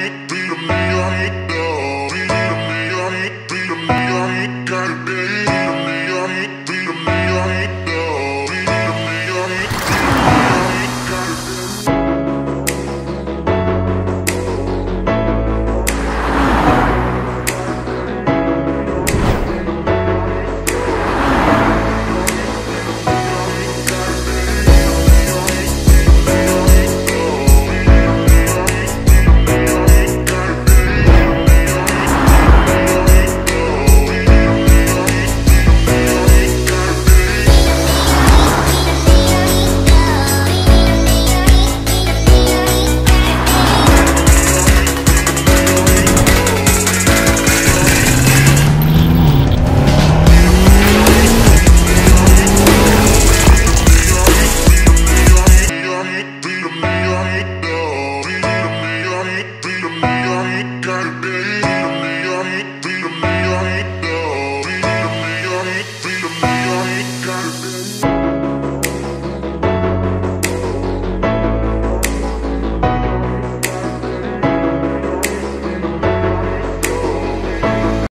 it be?